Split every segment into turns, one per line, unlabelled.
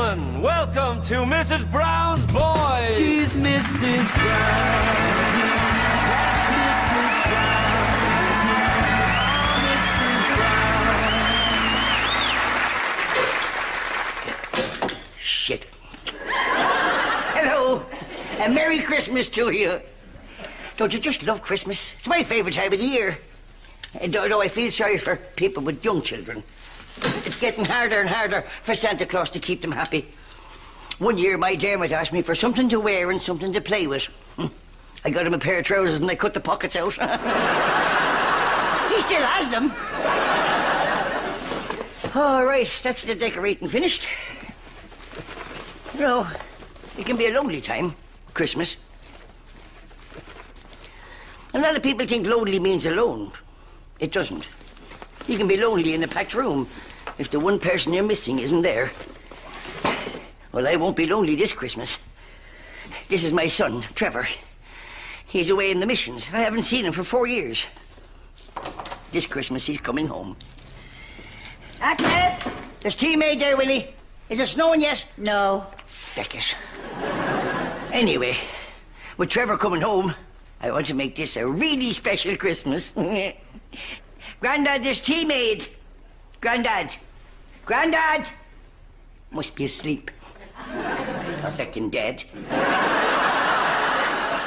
gentlemen, welcome to Mrs. Brown's Boys.
She's Mrs. Brown. That's Mrs. Brown. Mrs. Brown.
Shit. Hello. And Merry Christmas to you. Don't you just love Christmas? It's my favourite time of the year. And though I feel sorry for people with young children. It's getting harder and harder for Santa Claus to keep them happy. One year, my Dermot asked me for something to wear and something to play with. I got him a pair of trousers and I cut the pockets out. he still has them. All right, that's the decorating finished. Know, it can be a lonely time, Christmas. A lot of people think lonely means alone. It doesn't. You can be lonely in a packed room if the one person you're missing isn't there. Well, I won't be lonely this Christmas. This is my son, Trevor. He's away in the missions. I haven't seen him for four years. This Christmas, he's coming home. Agnes! There's tea made there, Willie. Is it snowing yet?
No.
Feck it. Anyway, with Trevor coming home, I want to make this a really special Christmas. Grandad, tea made. Grandad. Grandad! Must be asleep. Or feckin' dead.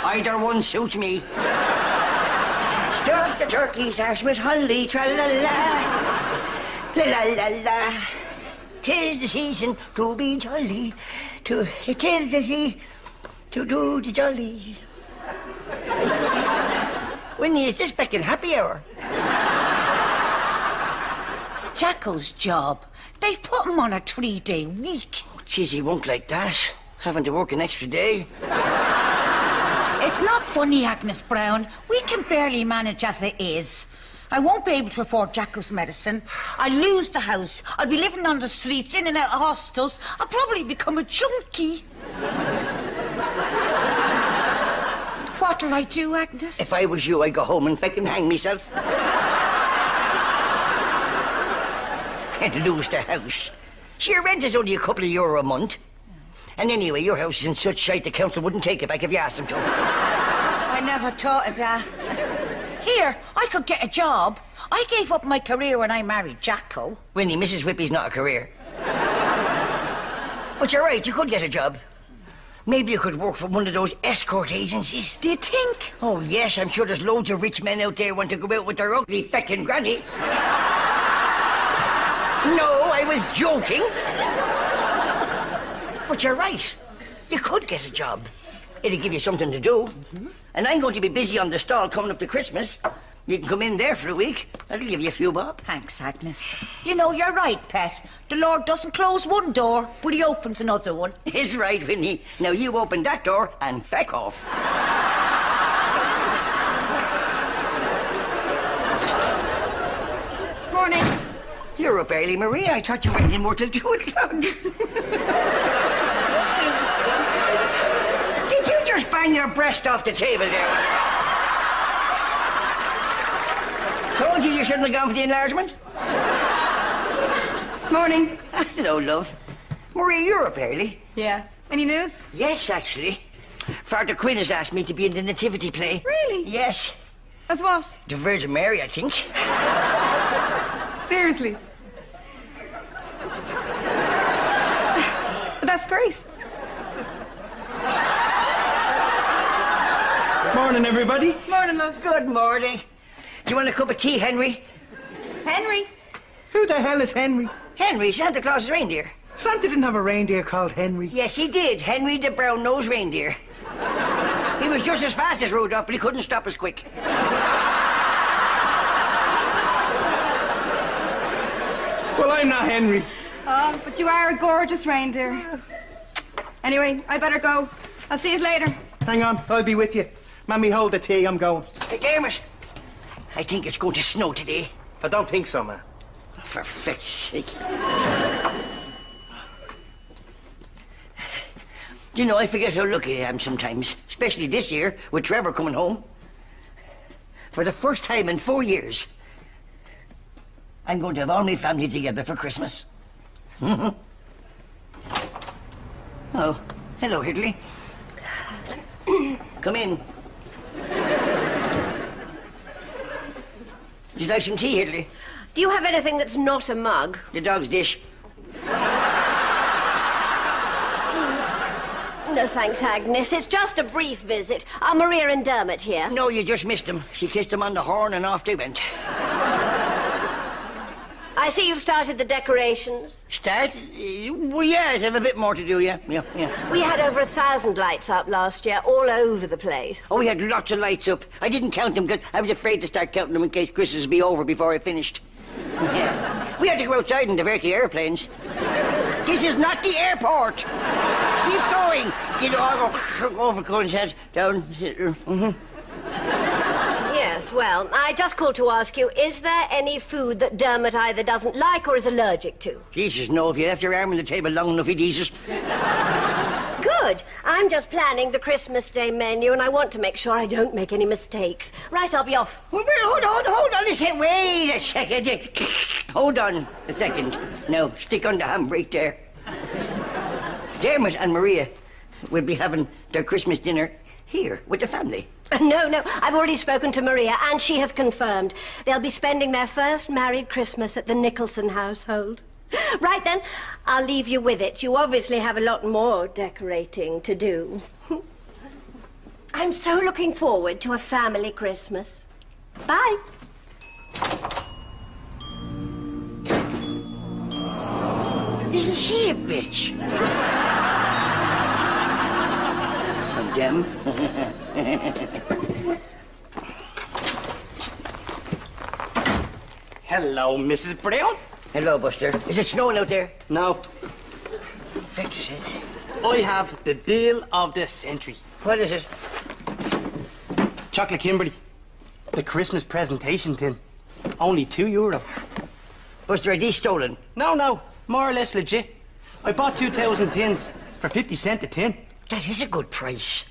Either one suits me. Stuff the turkey's ash with holly, tra la la. La la la la. Tis the season to be jolly. To tis the sea to do the jolly. Winnie, is this feckin' happy hour?
Jacko's job. They've put him on a three day week.
Oh, Jeez, he won't like that. Having to work an extra day.
It's not funny, Agnes Brown. We can barely manage as it is. I won't be able to afford Jacko's medicine. I'll lose the house. I'll be living on the streets, in and out of hostels. I'll probably become a junkie. What'll I do, Agnes?
If I was you, I'd go home and feckin' hang myself. And lose the house. See, your rent is only a couple of euro a month. And anyway, your house is in such shite the council wouldn't take it back if you asked them to.
I never thought of that. Here, I could get a job. I gave up my career when I married Jacko.
Winnie, Mrs. Whippy's not a career. but you're right, you could get a job. Maybe you could work for one of those escort agencies.
Do you think?
Oh, yes, I'm sure there's loads of rich men out there who want to go out with their ugly feckin' granny. No, I was joking. But you're right. You could get a job. It'd give you something to do. And I'm going to be busy on the stall coming up to Christmas. You can come in there for a week. That'll give you a few bob.
Thanks, Agnes. You know, you're right, Pet. The Lord doesn't close one door, but he opens another one.
He's right, Winnie. Now you open that door and feck off.
Morning.
You're up early, Marie. I thought you went in more till two o'clock. Did you just bang your breast off the table there? Told you you shouldn't have gone for the enlargement.
Morning.
Hello, love. Marie, you're up early.
Yeah. Any news?
Yes, actually. Father Quinn has asked me to be in the nativity play.
Really?
Yes.
As what?
The Virgin Mary, I think.
Seriously. But that's great.
Morning, everybody.
Morning, love.
Good morning. Do you want a cup of tea, Henry?
Henry.
Who the hell is Henry?
Henry, Santa Claus's reindeer.
Santa didn't have a reindeer called Henry.
Yes, he did. Henry the brown-nosed reindeer. He was just as fast as Rudolph, but he couldn't stop as quick.
I'm not Henry.
Oh, but you are a gorgeous reindeer. Anyway, I better go. I'll see you later.
Hang on, I'll be with you. Mammy, hold the tea, I'm going.
Hey, Dermot, I think it's going to snow today.
I don't think so, man.
Oh, for feck's sake. You know, I forget how lucky I am sometimes, especially this year with Trevor coming home. For the first time in four years, I'm going to have all my family together for Christmas. Oh, hello, Hiddley. Come in. Would you like some tea, Hiddley?
Do you have anything that's not a mug?
The dog's dish.
No thanks, Agnes. It's just a brief visit. Are Maria and Dermot here?
No, you just missed them. She kissed them on the horn and off they went.
I see you've started the decorations.
Start? Uh, Well, yes, I have a bit more to do, yeah. Yeah, yeah.
We had over a thousand lights up last year, all over the place.
Oh, we had lots of lights up. I didn't count them because I was afraid to start counting them in case Christmas would be over before I finished. Yeah. We had to go outside and divert the airplanes. This is not the airport. Keep going. Get all over Cohen's head. Down. Mm-hmm.
Yes, well, I just called to ask you, is there any food that Dermot either doesn't like or is allergic to?
Jesus, no. If you left your arm on the table long enough, he'd eat it.
Good. I'm just planning the Christmas Day menu and I want to make sure I don't make any mistakes. Right, I'll be off.
Wait, hold on, hold on a second. Wait a second. Hold on a second. Now, stick on the handbrake there. Dermot and Maria will be having their Christmas dinner here with the family.
No, no, I've already spoken to Maria and she has confirmed. They'll be spending their first married Christmas at the Nicholson household. Right then, I'll leave you with it. You obviously have a lot more decorating to do. I'm so looking forward to a family Christmas. Bye.
Isn't she a bitch? Them.
Hello, Mrs. Brown.
Hello, Buster. Is it snowing out there?
No,
Fix it.
I have the deal of the century.
What is it?
Chocolate Kimberley. The Christmas presentation tin. Only two euro.
Buster, are these stolen?
No, no, more or less legit. I bought 2,000 tins for 50 cent a tin.
That is a good price.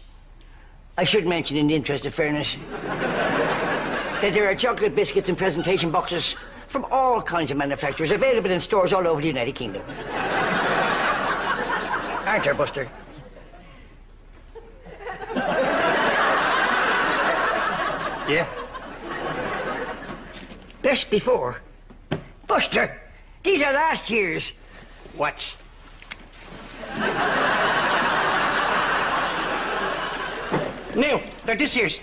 I should mention, in the interest of fairness, that there are chocolate biscuits and presentation boxes from all kinds of manufacturers available in stores all over the United Kingdom. Aren't there, Buster?
Yeah.
Best before. Buster, these are last year's.
Watch. Now, they're this year's.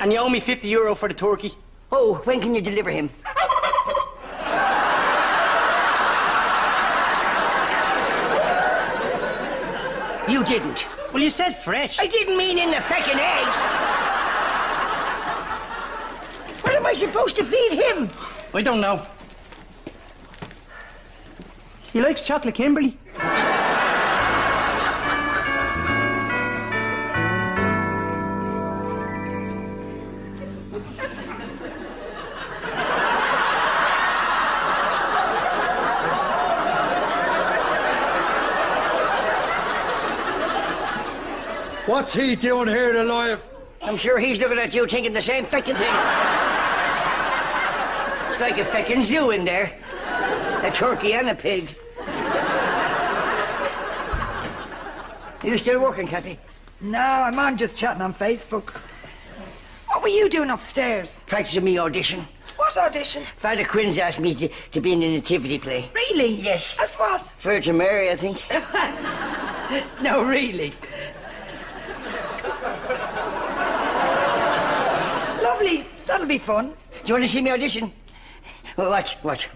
And you owe me 50 euro for the turkey.
Oh, when can you deliver him? You didn't.
Well, you said fresh.
I didn't mean in the feckin' egg. What am I supposed to feed him?
I don't know. He likes chocolate Kimberley.
What's he doing here alive?
I'm sure he's looking at you thinking the same feckin' thing. It's like a feckin' zoo in there. A turkey and a pig. You still working, Kathy?
No, I'm on just chatting on Facebook. What were you doing upstairs?
Practicing me audition.
What audition?
Father Quinn's asked me to, to be in the nativity play.
Really?
Yes.
As what?
Virgin Mary, I think.
No, really. Lovely. That'll be fun.
Do you want to see me audition? Well, watch, watch.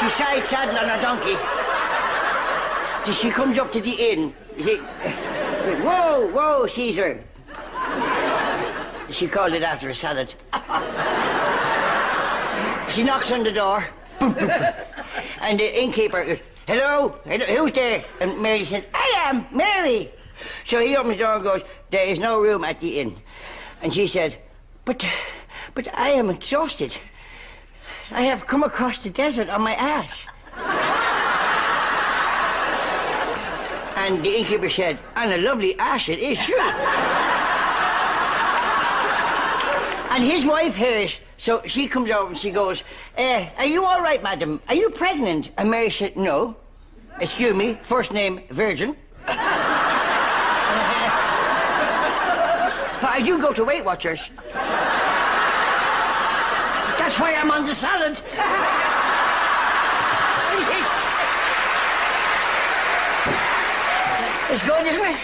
She side saddle on a donkey. She comes up to the inn. She, whoa, whoa, Caesar. She called it after a salad. She knocks on the door. Boom, boom, boom. And the innkeeper goes, hello, hello, who's there? And Mary says, I am, Mary. So he opens the door and goes, there is no room at the inn. And she said, but, but I am exhausted. I have come across the desert on my ass. and the innkeeper said, and a lovely ass it is too. And his wife hears, so she comes over and she goes, uh, Are you all right, madam? Are you pregnant? And Mary said, No. Excuse me, first name, Virgin. but I do go to Weight Watchers. That's why I'm on the salad. it's good, isn't it?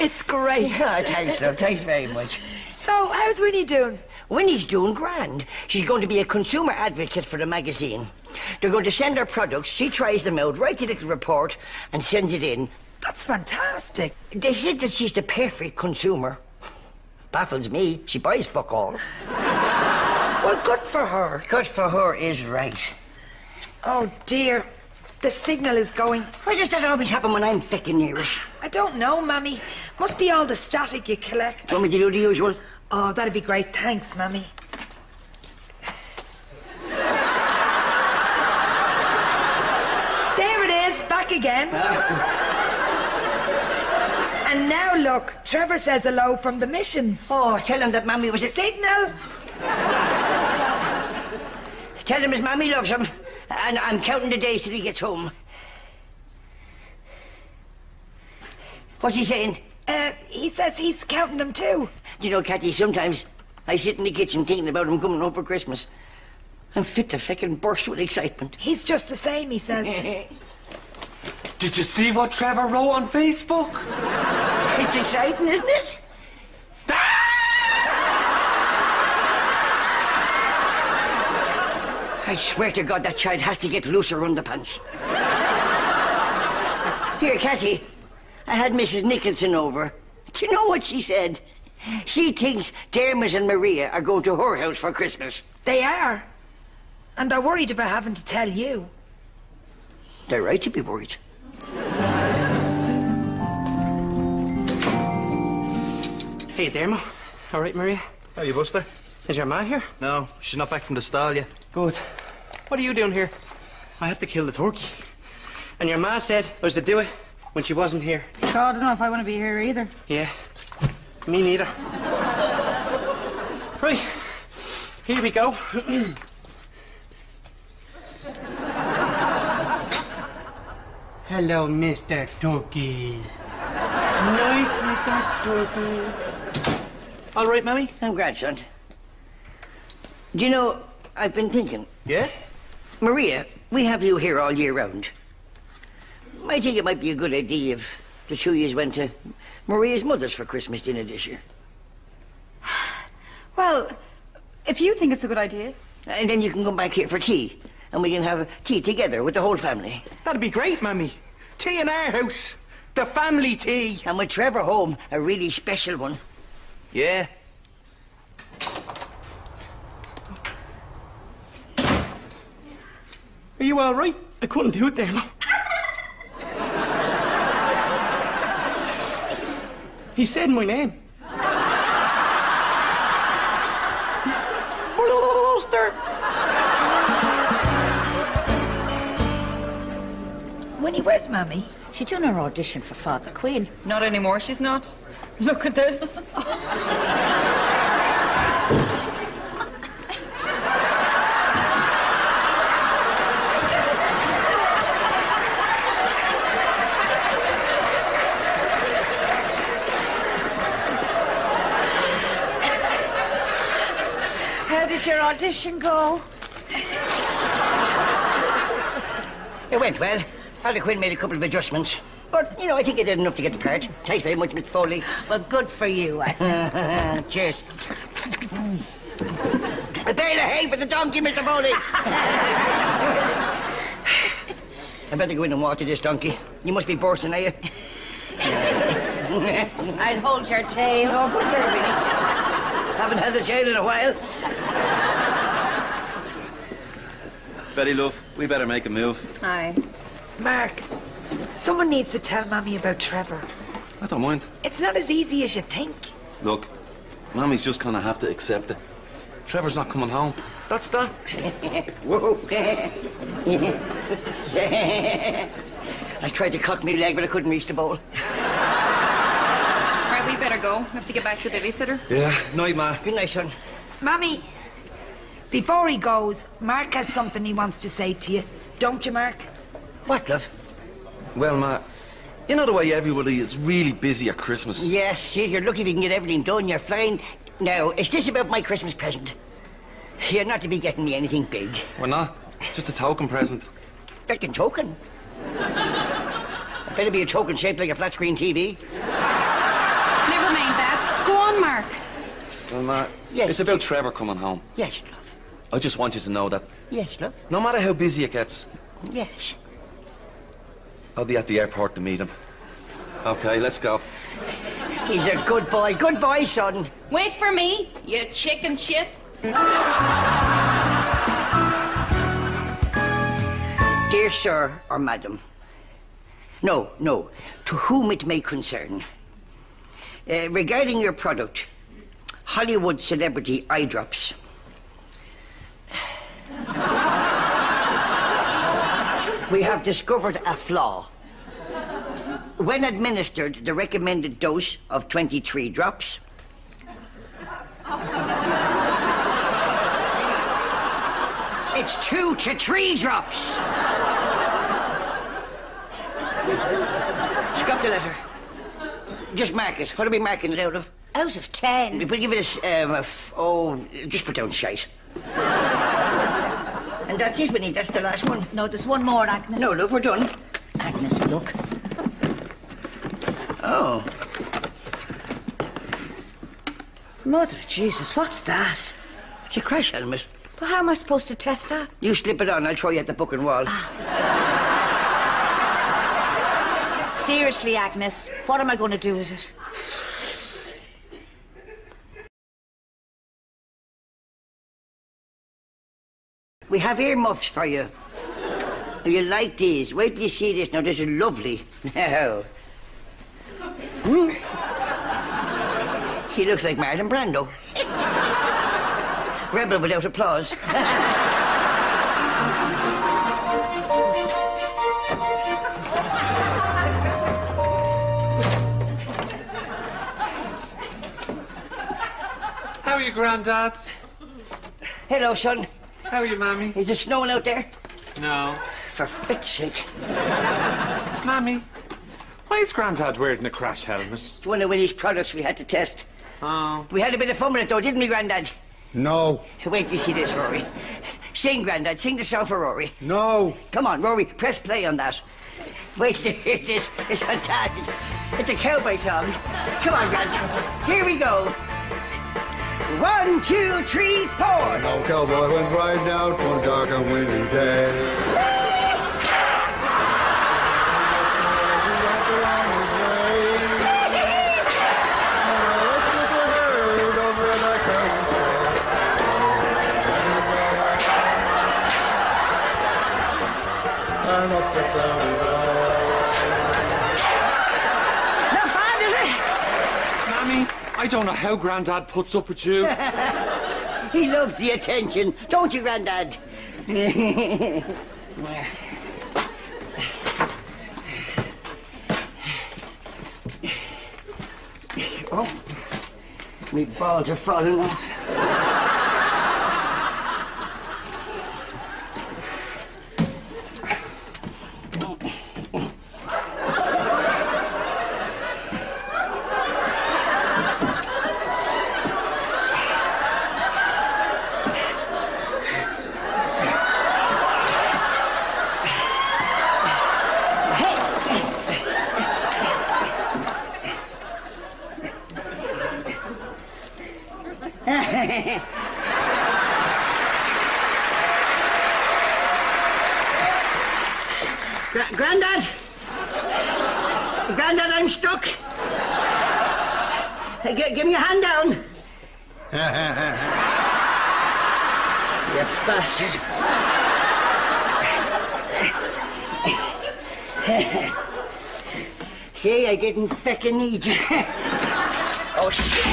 It's great.
Oh, thanks, love. Thanks very much.
So, how's Winnie doing?
Winnie's doing grand. She's going to be a consumer advocate for the magazine. They're going to send her products, she tries them out, writes a little report, and sends it in.
That's fantastic.
They said that she's the perfect consumer. Baffles me. She buys fuck all.
Well, good for her.
Good for her is right.
Oh, dear. The signal is going.
Why does that always happen when I'm fucking near it?
I don't know, Mammy. Must be all the static you collect.
Want me to do the usual?
Oh, that'd be great. Thanks, Mammy. There it is, back again. Ah. Now look, Trevor says hello from the missions.
Oh, tell him that Mammy was a...
Signal.
Tell him his Mammy loves him. And I'm counting the days till he gets home. What's he saying?
Uh, he says he's counting them too.
Do you know, Cathy, sometimes I sit in the kitchen thinking about him coming home for Christmas. I'm fit to fucking burst with excitement.
He's just the same, he says.
Did you see what Trevor wrote on Facebook?
It's exciting, isn't it? I swear to God that child has to get looser underpants. Here, Cathy, I had Mrs. Nicholson over. Do you know what she said? She thinks Dermot and Maria are going to her house for Christmas.
They are. And they're worried about having to tell you.
They're right to be worried.
Hey, Dermo. All right, Maria?
How are you, Buster?
Is your ma here?
No, she's not back from the stall yet.
Good.
What are you doing here?
I have to kill the turkey. And your ma said I was to do it when she wasn't here.
God, I don't know if I want to be here either.
Yeah. Me neither. right. Here we go. Hello, Mr. Turkey.
Nice, Mr. Turkey. All right, Mammy?
I'm glad, son. Do you know, I've been thinking.
Yeah?
Maria, we have you here all year round. I think it might be a good idea if the two of you went to Maria's mother's for Christmas dinner this year.
Well, if you think it's a good idea.
And then you can come back here for tea. And we can have tea together with the whole family.
That'd be great, Mammy. Tea in our house. The family tea.
And with Trevor home, a really special one.
Yeah. Are you all right?
I couldn't do it, Dermo. he said my name.
Buster.
Winnie, where's Mammy?
She done her audition for Father Quinn.
Not anymore, she's not. Look at this.
How did your audition go?
It went well. Father Quinn made a couple of adjustments. But, you know, I think I did enough to get the part. Thanks very much, Miss Foley.
Well, good for you. I-
Cheers. A bale of hay for the donkey, Mr. Foley. I better go in and water this donkey. You must be bursting, are you?
I'll hold your tail.
Oh, good girl, Winnie. Haven't had the tail in a while.
Betty, love, we better make a move.
Aye.
Mark, someone needs to tell Mammy about Trevor.
I don't mind.
It's not as easy as you think.
Look, Mammy's just gonna have to accept it. Trevor's not coming home. That's that.
Whoa. I tried to cock me leg, but I couldn't reach the bowl.
Right, we better go. We have to get back to the babysitter.
Yeah, night, ma.
Good night, son.
Mammy, before he goes, Mark has something he wants to say to you. Don't you, Mark?
What, love?
Well, Ma, you know the way everybody is really busy at Christmas.
Yes, gee, you're lucky if you can get everything done. You're flying. Now, is this about my Christmas present? You're not to be getting me anything big.
We're not. Just a token present.
Fucking token. Better be a token shaped like a flat screen TV.
Never mind that. Go on, Mark.
Well, Ma,
Yes.
it's about Trevor coming home.
Yes, love.
I just want you to know that
Yes, love.
no matter how busy it gets,
Yes.
I'll be at the airport to meet him. Okay, let's go.
He's a good boy. Good boy, son.
Wait for me, you chicken shit.
Dear sir or madam. No, no. To whom it may concern. Uh, regarding your product, Hollywood celebrity eye drops. We have discovered a flaw. When administered the recommended dose of 23 drops, it's two to three drops. Scrap the letter. Just mark it. What are we marking it out of?
Out of ten.
We'll give it a, um, a f- oh, just put down shite. And that's it, Winnie. That's the last one.
No, there's one more, Agnes.
No, look, we're done.
Agnes, look.
Oh,
Mother of Jesus, what's that?
it's a crash helmet.
But how am I supposed to test that?
You slip it on, I'll throw you at the booking wall. Ah.
Seriously, Agnes, what am I going to do with it?
We have earmuffs for you. You like these? Wait till you see this. Now, this is lovely. Now. Hmm? He looks like Marlon Brando. Rebel without applause.
How are you, Grandad?
Hello, son.
How are you, Mammy?
Is it snowing out there?
No.
For fick's sake.
Mammy, why is Grandad wearing a crash helmet?
It's one of Winnie's products we had to test.
Oh.
We had a bit of fun with it, though, didn't we, Grandad?
No.
Wait till you see this, Rory. Sing, Grandad. Sing the song for Rory.
No.
Come on, Rory. Press play on that. Wait till you hear this. It's fantastic. It's a cowboy song. Come on, Grandad. Here we go. One, two, three, four.
No cowboy went riding out one dark and windy day. And up the cloudy
I don't know how Grandad puts up with you.
He loves the attention, don't you, Grandad? oh, my balls are falling off. Gra- Grandad! Grandad, I'm stuck. Hey, gi- give me your hand down. you bastard. See, I didn't need you. oh, shit.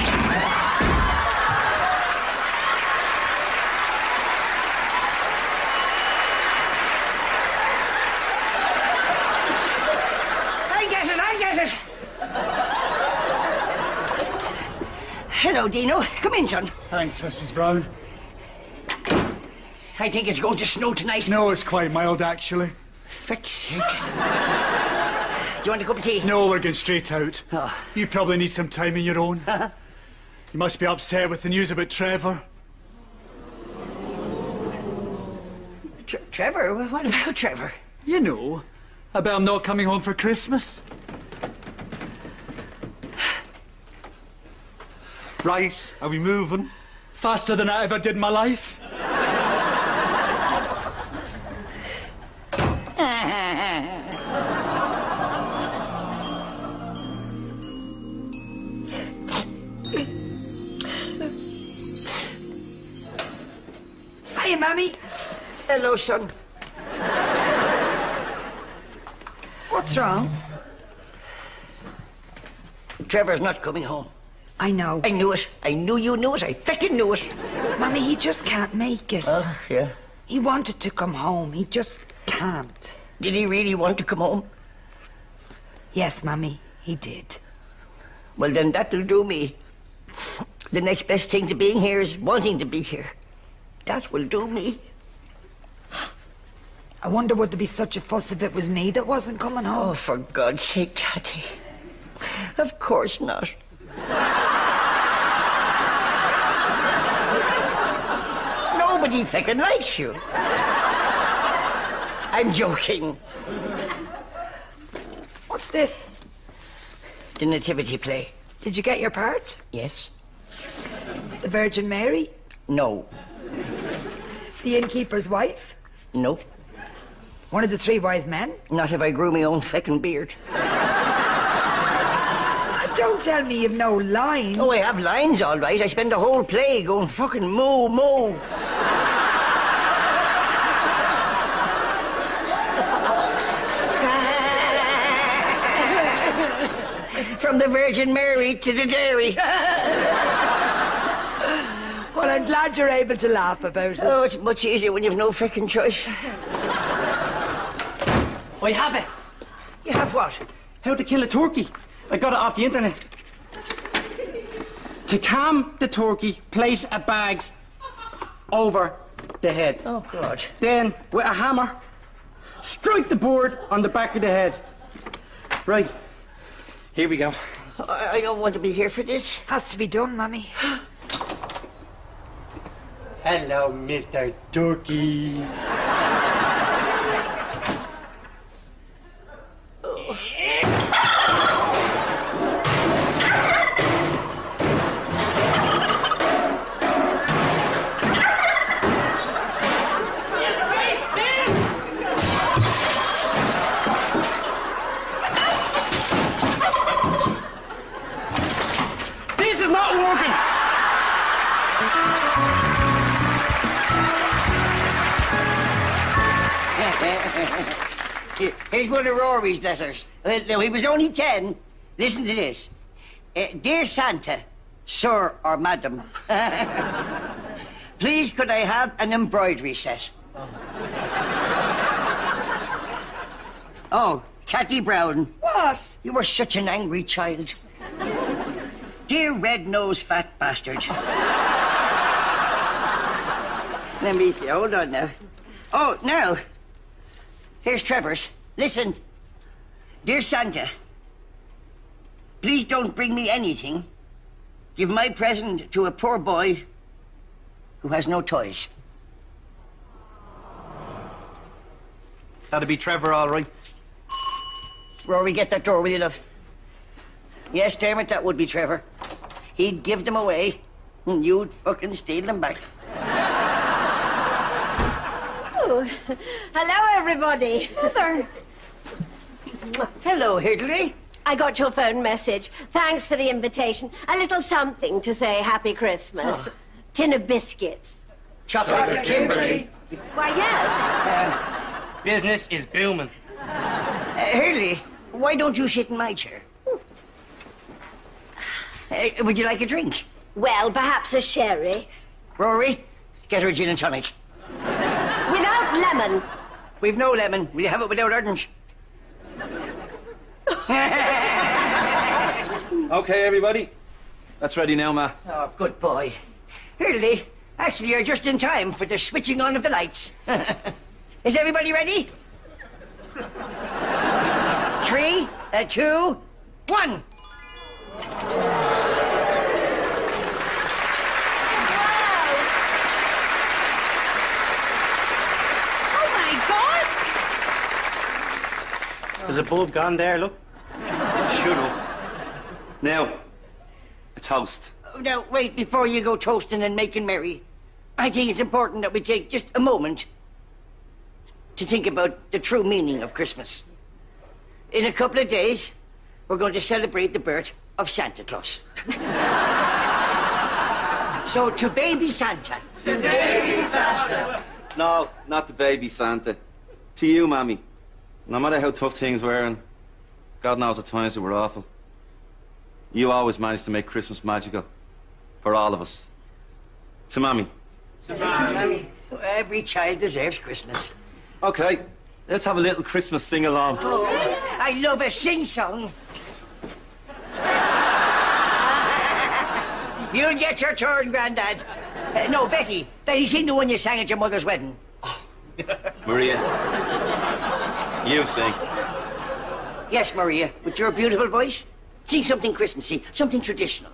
I get it, I get it. Hello, Dino. Come in, John.
Thanks, Mrs. Brown.
I think it's going to snow tonight.
No, it's quite mild, actually.
Frick's sake. Do you want a cup of tea?
No, we're going straight out.
Oh.
You probably need some time on your own. Uh-huh. you must be upset with the news about Trevor.
Tre- Trevor? What about Trevor?
You know, about him not coming home for Christmas.
Right, are we moving?
Faster than I ever did in my life.
Hiya, Mammy.
Hello, son.
What's wrong?
Trevor's not coming home.
I know.
I knew it. I knew you knew it. I frickin' knew it.
Mammy, he just can't make it.
Oh, yeah.
He wanted to come home. He just can't.
Did he really want to come home?
Yes, Mammy, he did.
Well, then that'll do me. The next best thing to being here is wanting to be here. That will do me.
I wonder would there be such a fuss if it was me that wasn't coming home?
Oh, for God's sake, Cathy. Of course not. Nobody feckin' likes you. I'm joking.
What's this?
The nativity play.
Did you get your part?
Yes?
The Virgin Mary?
No.
The innkeeper's wife?
No.
One of the three wise men?
Not if I grew my own feckin' beard.
Don't tell me you've no lines.
Oh, I have lines, all right. I spend the whole play going fucking moo, moo. From the Virgin Mary to the dairy.
Well, I'm glad you're able to laugh about it.
Oh, it's much easier when you've no frickin' choice.
I have it.
You have what?
How to kill a turkey. I got it off the internet. To calm the turkey, place a bag over the head.
Oh, God.
Then, with a hammer, strike the board on the back of the head. Right. Here we go.
I, I don't want to be here for this.
Has to be done, Mammy.
Hello, Mr. Turkey.
One of Rory's letters. Well, no, he was only ten. Listen to this. Uh, Dear Santa, Sir or Madam, please could I have an embroidery set? Oh, Cathy Brown,
What?
you were such an angry child. Dear red-nosed fat bastard. Let me see. Hold on now. Oh, now. Here's Trevor's. Listen. Dear Santa, please don't bring me anything. Give my present to a poor boy who has no toys.
That'd be Trevor, all right.
Rory, get that door, will you, love? Yes, damn it, that would be Trevor. He'd give them away, and you'd fucking steal them back.
Oh, hello, everybody.
Mother.
Hello, Hidley.
I got your phone message. Thanks for the invitation. A little something to say Happy Christmas. Tin of biscuits.
Chocolate, Kimberley.
Why, yes.
Business is booming.
Uh, Hurley, why don't you sit in my chair? Uh, would you like a drink?
Well, perhaps a sherry.
Rory, get her a gin and tonic.
Without lemon.
We've no lemon. Will you have it without orange?
Okay, everybody.
That's ready now, Ma.
Oh, good boy. Hurley, actually, you're just in time for the switching on of the lights. Is everybody ready? Three, uh, two, one.
Oh my God!
There's a bulb gone there, look.
Shut up. Now, a toast.
Oh, now, wait, before you go toasting and making merry, I think it's important that we take just a moment to think about the true meaning of Christmas. In a couple of days, we're going to celebrate the birth of Santa Claus. so, to baby Santa. To baby Santa.
No, not the baby Santa. To you, Mammy. No matter how tough things were, and God knows at times they were awful, you always managed to make Christmas magical for all of us. To Mammy.
Every child deserves Christmas.
Okay, let's have a little Christmas sing along.
Oh, I love a sing song. You'll get your turn, Grandad. Uh, no, Betty. Betty, sing the one you sang at your mother's wedding.
Maria, you sing.
Yes, Maria, with your beautiful voice. Sing something Christmassy, something traditional.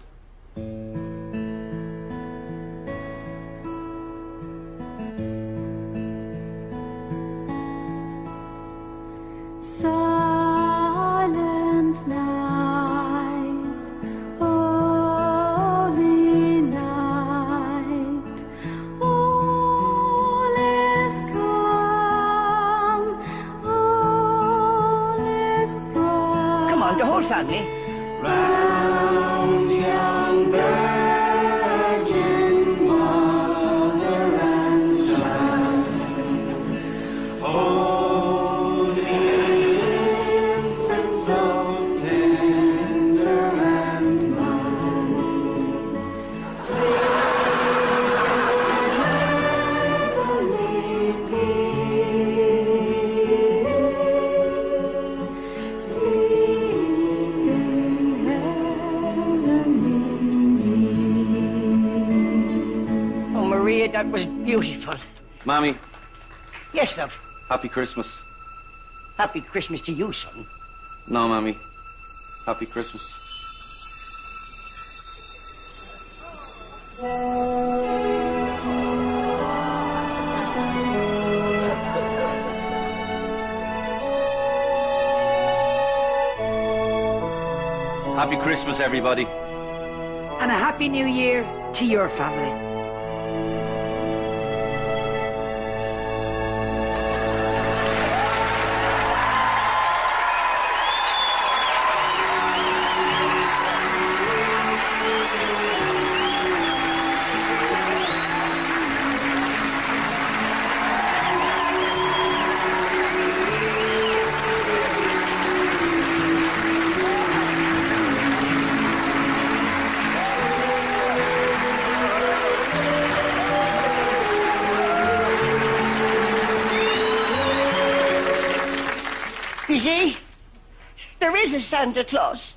Mammy,
Yes, love.
happy Christmas.
Happy Christmas to you, son.
No, Mammy. Happy Christmas. Happy Christmas, everybody.
And a happy new year to your family.
Is Santa Claus.